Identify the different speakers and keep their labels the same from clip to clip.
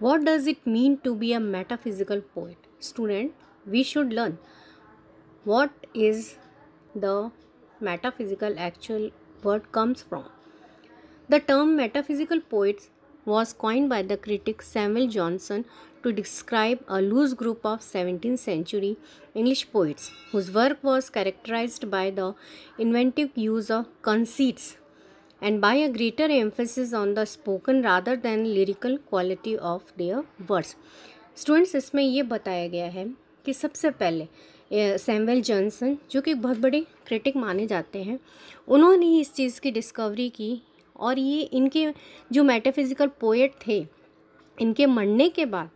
Speaker 1: What does it mean to be a metaphysical poet? Student, we should learn what is the metaphysical actual word comes from. The term metaphysical poets was coined by the critic Samuel Johnson to describe a loose group of 17th century English poets whose work was characterized by the inventive use of conceits and by a greater emphasis on the spoken rather than lyrical quality of their words. Students इसमें ये बताया गया है कि सबसे पहले Samuel Johnson, जो कि बहुत बड़े क्रिटिक माने जाते हैं, उन्होंने ही इस चीज़ की डिस्कवरी की और ये इनके, जो मेटाफिज़िकल पोएट थे, इनके मरने के बाद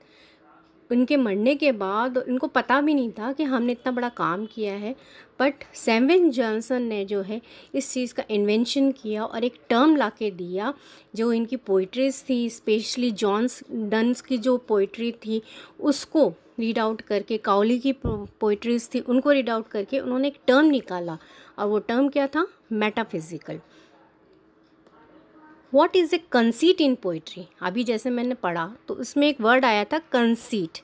Speaker 1: उनके मरने के बाद उनको पता भी नहीं था कि हमने इतना बड़ा काम किया है। बट सैमविन जॉनसन ने जो है, इस चीज़ का इन्वेंशन किया और एक टर्म ला के दिया, जो इनकी पोइट्रीज थी स्पेशली जॉन्स डन्स की जो पोइट्री थी, उसको रीड आउट करके काउली की पोइट्रीज थी, उनको रीड आउट करके उन्होंने एक टर्म निकाला। और वो टर्म क्या था? Metaphysical what is a conceit in poetry अभी जैसे मैंने पढ़ा तो उसमें एक वर्ड आया था conceit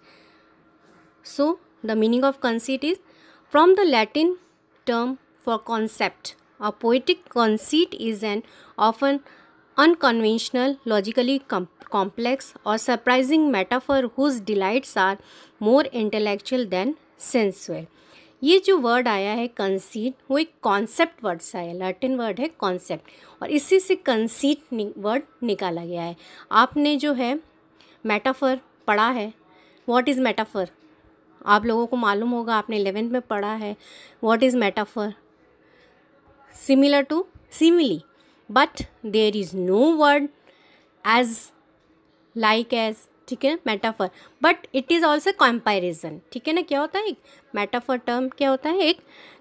Speaker 1: so the meaning of conceit is from the Latin term for concept a poetic conceit is an often unconventional logically complex or surprising metaphor whose delights are more intellectual than sensual. ये जो word आया है conceit वो एक concept word से आया Latin word है concept और इसी से कंसीट वर्ड निकाला गया है। आपने जो है मेटाफर पढ़ा है। व्हाट इज़ मेटाफर आप लोगों को मालूम होगा, आपने इलेवेंथ में पढ़ा है। What is metaphor similar to simile but there is no word as like as ठीक है metaphor but it is also comparison ठीक है ना, क्या होता है एक मेटाफर टर्म क्या होता है? एक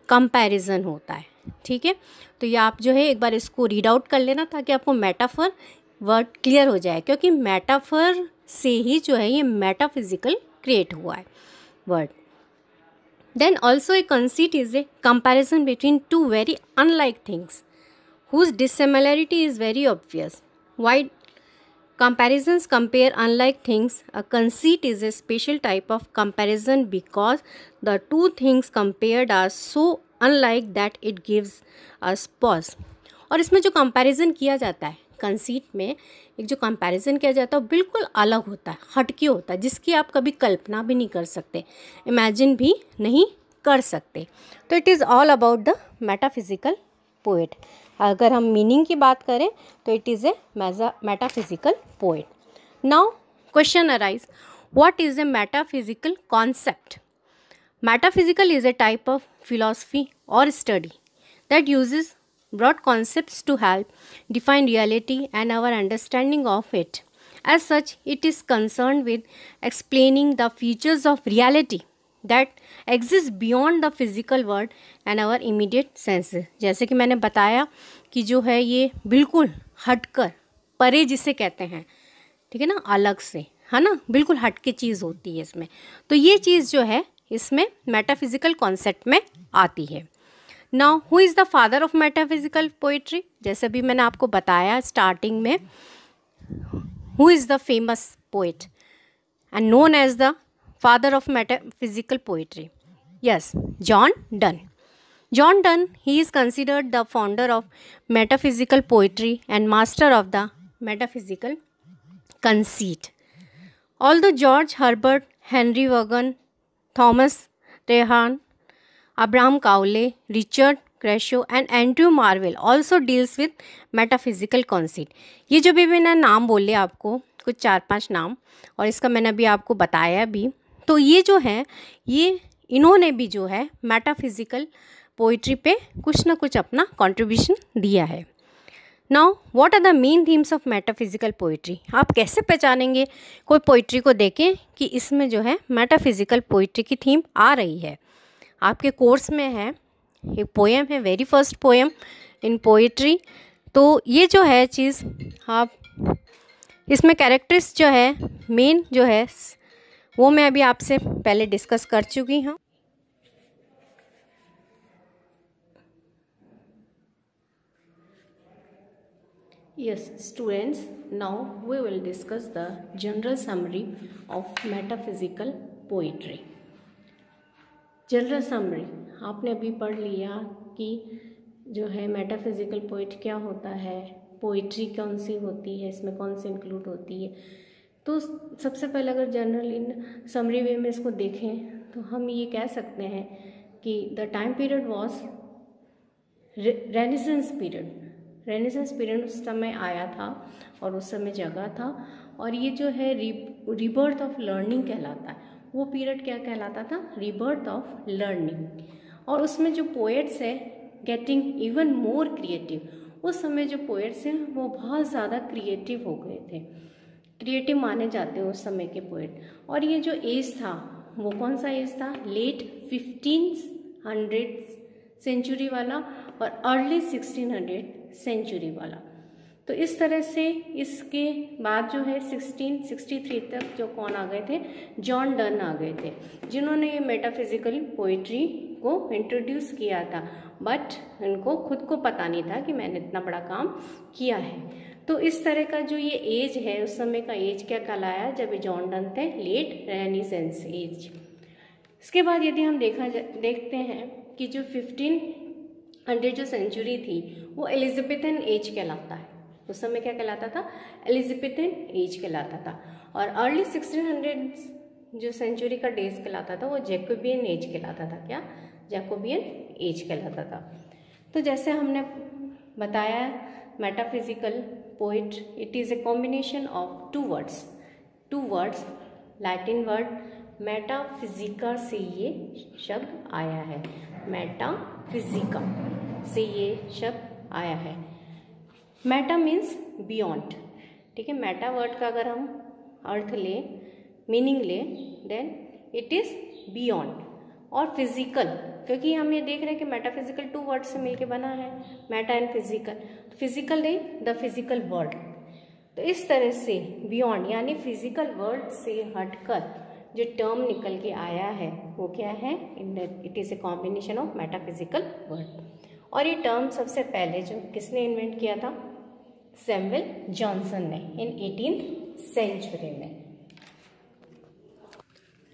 Speaker 1: कंपैरिजन होता है। ठीक है? तो ये आप जो है एक बार इसको रीड आउट कर लेना ताकि आपको मेटाफर वर्ड क्लियर हो जाए, क्योंकि मेटाफर से ही जो है ये मेटाफिजिकल क्रिएट हुआ है word then also a conceit is a comparison between two very unlike things whose dissimilarity is very obvious while Comparisons compare unlike things. A conceit is a special type of comparison because the two things compared are so unlike that it gives us pause. और इसमें जो comparison किया जाता है conceit में एक जो comparison किया जाता है वो बिल्कुल अलग होता है हटके होता है जिसकी आप कभी कल्पना भी नहीं कर सकते इमेजिन भी नहीं कर सकते तो it is all about the metaphysical poet अगर हम मीनिंग की बात करें तो it is a metaphysical poet now question arise what is a metaphysical concept metaphysical is a type of philosophy और study that uses broad concept to help define reality and our understanding of it as such it is concern with explaining the features of reality that exist beyond the physical world and our immediate senses जैसे कि मैंने बताया कि जो है ये बिल्कुल हटकर, परे जिसे कहते हैं, ठीक है ना, अलग से, है ना, बिल्कुल हट के चीज़ होती है इसमें। तो ये चीज़ जो है, इसमें मेटाफिज़िकल कॉन्सेप्ट में आती है। Now who is the father of metaphysical poetry जैसे भी मैंने आपको बताया स्टार्टिंग में who is the famous poet and known as the father of metaphysical poetry. Yes, John Donne. John Donne, he is considered the founder of metaphysical poetry and master of the metaphysical conceit. Although George Herbert, Henry Vaughan, Thomas Rehan, Abraham Cowley, Richard Crashaw and Andrew Marvell also deals with metaphysical conceit ये जो भी मैंने नाम बोले आपको कुछ चार पाँच नाम और इसका मैंने अभी आपको बताया भी तो ये जो है, ये इन्होंने भी जो है मेटाफिज़िकल पोइट्री पे कुछ ना कुछ अपना कंट्रीब्यूशन दिया है। Now what are the main themes of metaphysical poetry आप कैसे पहचानेंगे? कोई पोइट्री को देखें कि इसमें जो है मेटाफिज़िकल पोइट्री की थीम आ रही है। आपके कोर्स में है एक पोएम है very first poem in poetry तो ये जो है चीज़, आप, इसमें कैरेक्टर्स जो है मेन जो है वो मैं अभी आपसे पहले डिस्कस कर चुकी हूँ। Yes, students, now we will discuss the general summary of metaphysical poetry. General summary आपने अभी पढ़ लिया कि जो है मेटाफिजिकल पोइट क्या होता है? पोइट्री कौन सी होती है? इसमें कौन सी इंक्लूड होती है? तो सबसे पहले अगर जनरल इन समरी वे में इसको देखें तो हम ये कह सकते हैं कि the time period was renaissance period renaissance period उस समय आया था और उस समय जगह था और ये जो है रिबर्थ ऑफ़ लर्निंग कहलाता है। वो पीरियड क्या कहलाता था? रिबर्थ ऑफ़ लर्निंग और उसमें जो पोएट्स है गेटिंग इवन मोर क्रिएटिव उस समय जो पोएट्स हैं, वो बहुत ज़्यादा क्रिएटिव हो गए थे। क्रिएटिव माने जाते हैं उस समय के पोइट और ये जो एज था, वो कौन सा एज था? लेट फिफ्टीन हंड्रेड सेंचुरी वाला और अर्ली सिक्सटीन हंड्रेड सेंचुरी वाला. तो इस तरह से इसके बाद जो है 1663 तक जो कौन आ गए थे? जॉन डन आ गए थे, जिन्होंने ये मेटाफिजिकल पोइट्री को इंट्रोड्यूस किया था. बट इनको खुद को पता नहीं था कि मैंने इतना बड़ा काम किया है. तो इस तरह का जो ये एज है, उस समय का एज क्या कहलाया? जब ये जॉन डन थे, लेट रेनिसेंस एज इसके बाद यदि हम देखा देखते हैं कि जो फिफ्टीन हंड्रेड जो सेंचुरी थी, वो एलिजाबेथन एज कहलाता है। उस समय क्या कहलाता था? एलिजाबेथन एज कहलाता था। और अर्ली सिक्सटीन हंड्रेड जो सेंचुरी का डेज़ कहलाता था, वो जैकोबियन एज कहलाता था। क्या? जैकोबियन एज कहलाता था। तो जैसे हमने बताया metaphysical poet it is a combination of two words two words Latin word metaphysica से ये शब्द आया है। मेटाफिजिका से ये शब्द आया है। मेटा मीन्स बियॉन्ड ठीक है मेटा वर्ड का अगर हम अर्थ लें मीनिंग लें देन इट इज़ बियॉन्ड और फ़िज़िकल क्योंकि हम ये देख रहे हैं कि मेटाफिजिकल टू वर्ड से मिलके बना है मेटा एंड फ़िज़िकल फ़िज़िकल नहीं द फ़िज़िकल वर्ल्ड तो इस तरह से बियॉन्ड यानी फ़िज़िकल वर्ल्ड से हटकर जो टर्म निकल के आया है, वो क्या है? It is a combination of metaphysical word और ये टर्म सबसे पहले जो किसने इन्वेंट किया था? सैमुअल जॉनसन ने इन एटीन सेंचुरी में.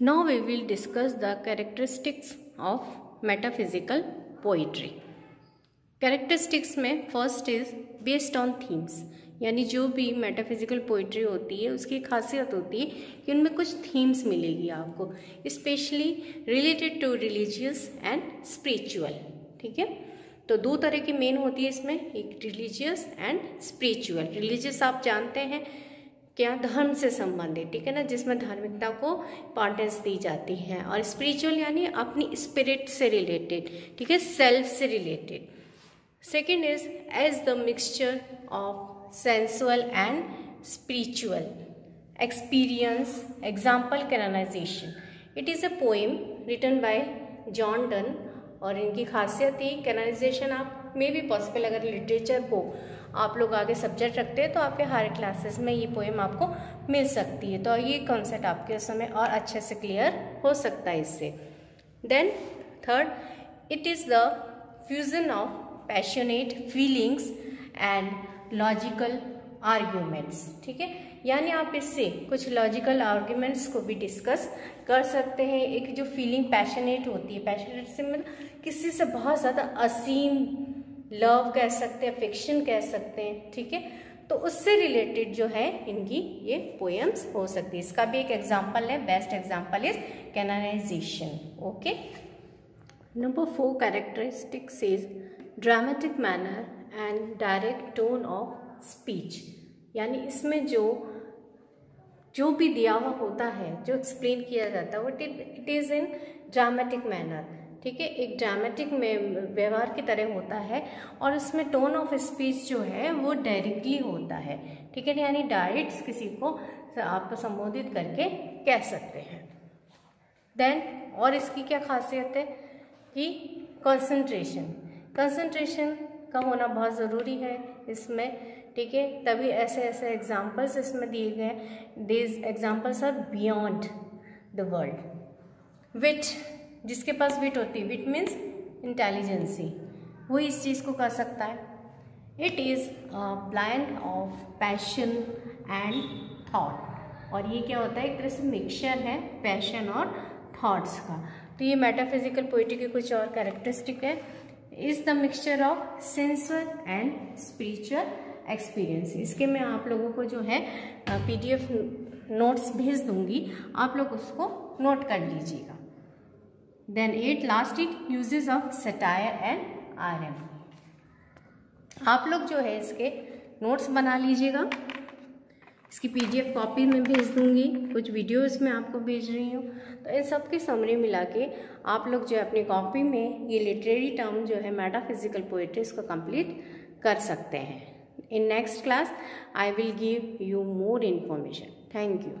Speaker 1: Now we will discuss the characteristics of metaphysical poetry characteristics में first is based on themes यानी जो भी मेटाफिजिकल पोइट्री होती है, उसकी खासियत होती है कि उनमें कुछ थीम्स मिलेगी आपको specially related to religious and spiritual ठीक है? तो दो तरह की मेन होती है इसमें, एक रिलीजियस एंड स्पिरिचुअल रिलीजियस आप जानते हैं क्या धर्म से संबंधित, ठीक है ना, जिसमें धार्मिकता को इंपॉर्टेंस दी जाती है और स्पिरिचुअल यानी अपनी स्पिरिट से रिलेटेड ठीक है सेल्फ से related second is as the mixture of sensual and spiritual experience example canonization. It is a poem written by John donne और इनकी खासियत ही कैनलाइजेशन आप में भी पॉसिबल अगर लिटरेचर को आप लोग आगे सब्जेक्ट रखते हैं तो आपके हर क्लासेस में ये पोएम आपको मिल सकती है। तो ये कॉन्सेप्ट आपके उस समय और अच्छे से क्लियर हो सकता है इससे। Then third it is the fusion of passionate feelings and logical arguments ठीक है? यानी आप इससे कुछ लॉजिकल आर्ग्यूमेंट्स को भी डिस्कस कर सकते हैं। एक जो फीलिंग पैशनेट होती है पैशनेट से मतलब किसी से बहुत ज़्यादा असीम लव कह सकते हैं फिक्शन कह सकते हैं, ठीक है? तो उससे रिलेटेड जो है, इनकी ये पोएम्स हो सकती है। इसका भी एक एग्ज़ाम्पल है best example is canonization okay number four characteristics is dramatic manner and direct tone of speech यानी इसमें जो जो भी दिया हुआ होता है, जो एक्सप्लेन किया जाता है, वो it is in dramatic manner ठीक है, एक ड्रामेटिक में व्यवहार की तरह होता है और इसमें टोन ऑफ़ स्पीच जो है, वो डायरेक्टली होता है। ठीक है, यानी डायरेक्ट किसी को आप संबोधित करके कह सकते हैं। देन और इसकी क्या खासियत है? कि कंसंट्रेशन कंसंट्रेशन का होना बहुत ज़रूरी है इसमें, ठीक है। तभी ऐसे ऐसे एग्जाम्पल्स इसमें दिए गए this examples are beyond the world wit जिसके पास विट होती है विट मीन्स इंटेलिजेंसी वो इस चीज़ को कर सकता है। It is blind of passion and thought और ये क्या होता है? एक तरह से मिक्सचर है पैशन और थॉट्स का। तो ये मेटाफिजिकल पोइट्री के कुछ और कैरेक्टरिस्टिक है। Is the mixture of sensual and spiritual experience इसके मैं आप लोगों को जो है पीडीएफ नोट्स भेज दूँगी। आप लोग उसको नोट कर लीजिएगा। Then at last it uses of satire and irony आप लोग जो है इसके नोट्स बना लीजिएगा। इसकी पीडीएफ कॉपी में भेज दूँगी। कुछ वीडियोस में आपको भेज रही हूँ। तो इन सब की समरी मिला के आप लोग जो है अपनी कॉपी में ये लिटरेरी टर्म जो है मेटाफिजिकल पोइट्री इसको कंप्लीट कर सकते हैं। In next class I will give you more information thank you